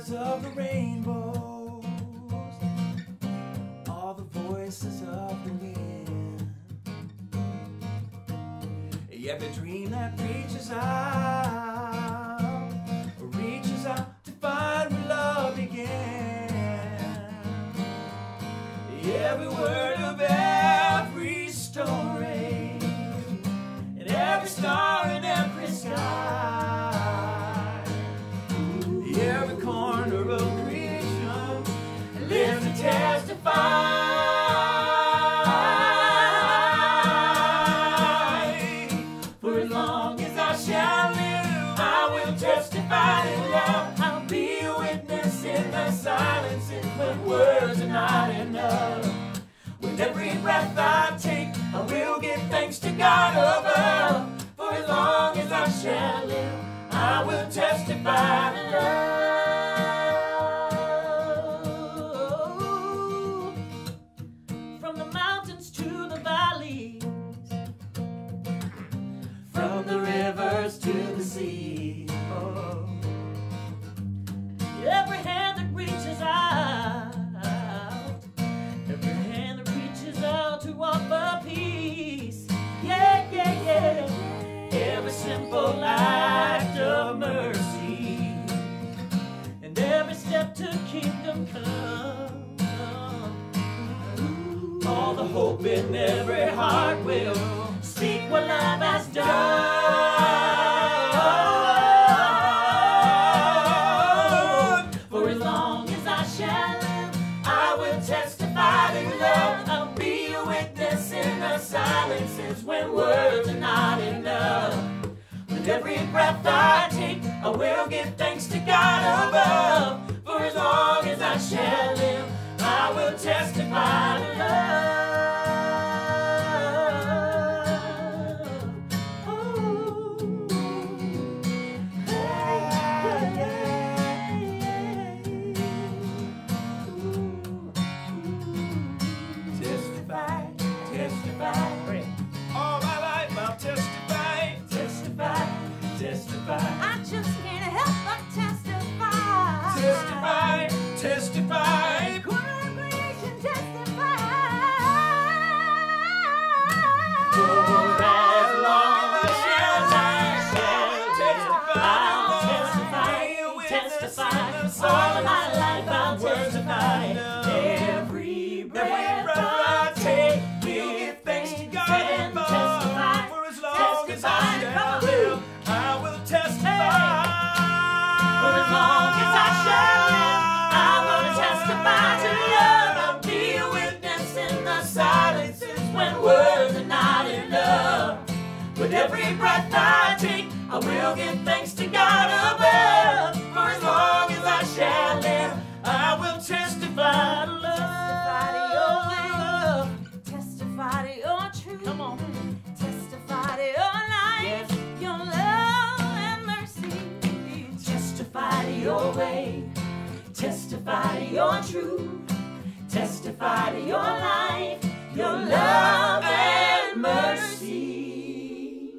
colors of the rainbows, all the voices of the wind. Every dream that reaches out, reaches out to find where love began. Every word of every story, in love. I'll be a witness in the silences when words are not enough. With every breath I take, I will give thanks to God above. For as long as I shall live, I will testify to love. To offer peace. Yeah, yeah, yeah. Every simple act of mercy, and every step to kingdom come. All the hope in every heart will speak what love has done. Every breath I take, I will give thanks testify, testify. All of my life I'll testify. Every breath I take, give thanks to God and testify. For as long as I Testify. shall live, I will testify. For as long as I shall live, I'm gonna testify to love. I'll be a witness in the silences when words are not enough. With every breath I take, I will give your way. Testify to your truth. Testify to your life, your love and mercy.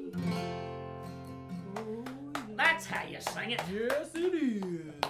That's how you sing it. Yes,